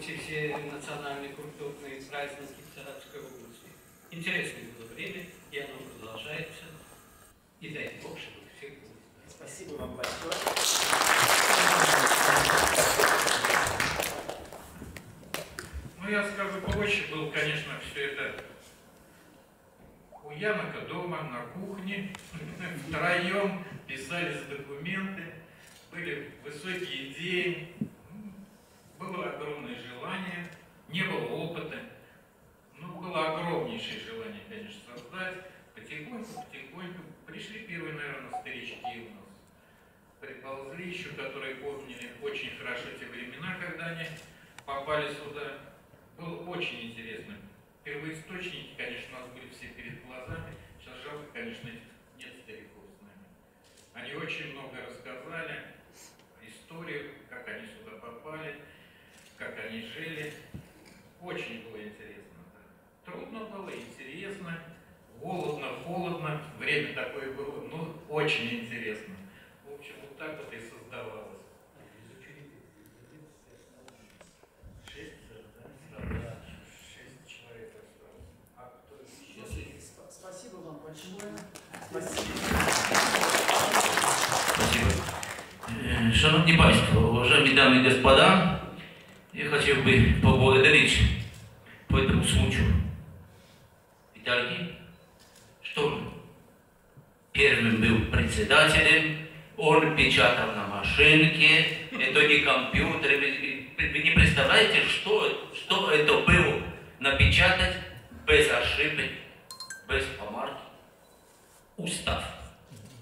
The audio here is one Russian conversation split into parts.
эти все национальные культурные праздники в Саратовской области. Интересное было время, и оно продолжается. И дай Бог, чтобы всех было. Спасибо вам большое. Ну, я скажу проще, был, конечно, все это у Янока дома, на кухне, втроем писались документы, были высокие идеи, было огромное желание, не было опыта, но было огромнейшее желание, создать. Потихоньку, потихоньку пришли первые, наверное, старички у нас. Приползли еще, которые помнили очень хорошо те времена, когда они попали сюда. Было очень интересно. Первоисточники, конечно, у нас были все перед глазами. Сейчас жалко, конечно, нет стариков с нами. Они очень много рассказали историю, как они сюда попали, как они жили. Очень было интересно. Трудно было, интересно, голодно, холодно. Время такое было, ну, очень интересно. В общем, вот так вот и создавалось. Спасибо вам большое. Спасибо. Спасибо. Шановні панство, уважаемые дамы и господа, я хотел бы поблагодарить по этому случаю Виталий, что первым был председателем, он печатал на машинке, это не компьютер, вы, не представляете, что, что это было напечатать без ошибок, без помарки, устав.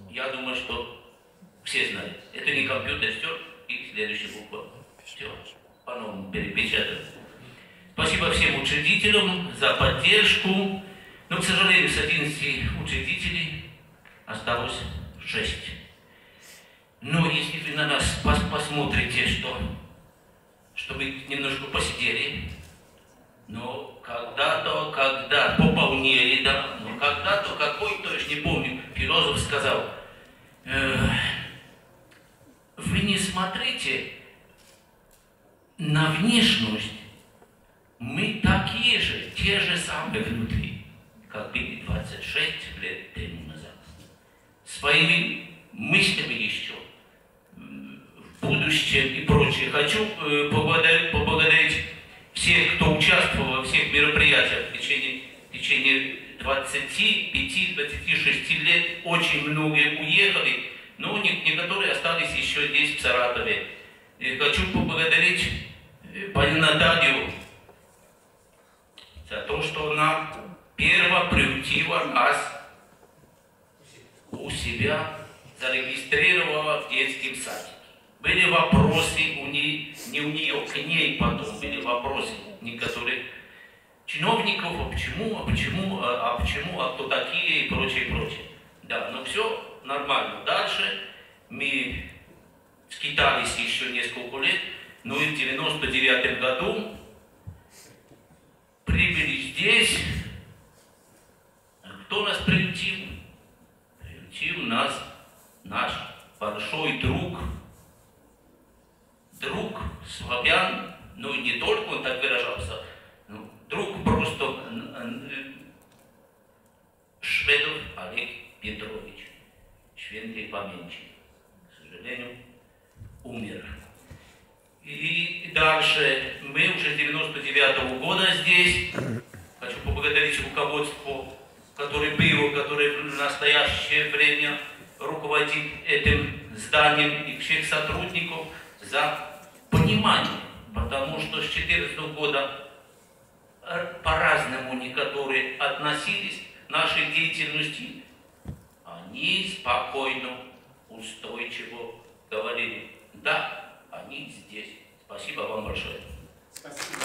Я думаю, что все знают. Это не компьютер, все, и следующая буква. Все, по-новому перепечатано. Спасибо всем учредителям за поддержку. Но, к сожалению, с 11 учредителей осталось 6. Но если вы на нас пос- посмотрите, что, что вы немножко посидели, но когда-то, когда пополнили, да, но когда-то какой-то, я не помню, философ сказал, «Э, вы не смотрите на внешность. Мы такие же, те же самые внутри, как были Своими мыслями еще, в будущем и прочее. Хочу э, поблагодарить, поблагодарить всех, кто участвовал во всех мероприятиях в течение, в течение 25-26 лет. Очень многие уехали, но не- некоторые остались еще здесь, в Саратове. И хочу поблагодарить э, пани Наталью за то, что она перво приютила нас у себя, зарегистрировала в детском садике. Были вопросы у нее, не у нее, к ней потом были вопросы некоторых чиновников, а почему, а почему, а, а почему, а кто такие и прочее, прочее. Да, но все нормально. Дальше мы скитались еще несколько лет, но и в 99 году прибыли здесь. А Кто нас приютил? Приютил нас наш большой друг, друг славян, ну и не только он так выражался, ну, друг просто Шведов Олег Петрович, świętej памяти, к сожалению, умер. И дальше, мы уже с 99 года здесь. Хочу поблагодарить руководство, которое было, которое в настоящее время руководит этим зданием и всех сотрудников за понимание. Потому что с 2014 года э, по-разному некоторые относились к нашей деятельности. Они спокойно, устойчиво говорили, да, они здесь. Спасибо вам большое. Спасибо.